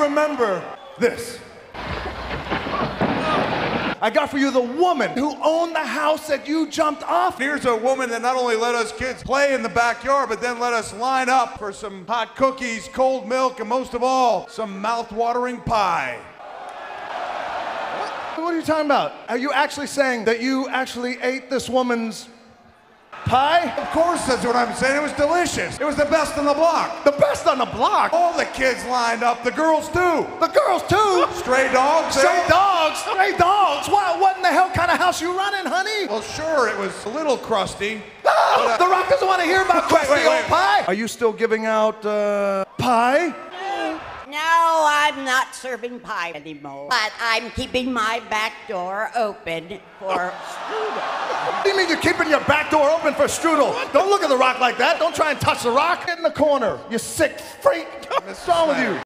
remember this? I got for you the woman who owned the house that you jumped off. Here's a woman that not only let us kids play in the backyard, but then let us line up for some hot cookies, cold milk, and most of all, some mouth-watering pie. What are you talking about? Are you actually saying that you actually ate this woman's pie? Of course, that's what I'm saying. It was delicious. It was the best on the block. The best on the block. All the kids lined up, the girls too. The girls too. Stray dogs. eh? Stray dogs. Stray dogs. What? What in the hell kind of house you running, honey? Well, sure, it was a little crusty. Ah, the Rock doesn't want to hear about crusty wait, old wait. pie. Are you still giving out uh, pie? I'm not serving pie anymore. But I'm keeping my back door open for strudel. What do you mean you're keeping your back door open for strudel? Don't look at the rock like that. Don't try and touch the rock. Get in the corner, you sick freak. What's wrong with you?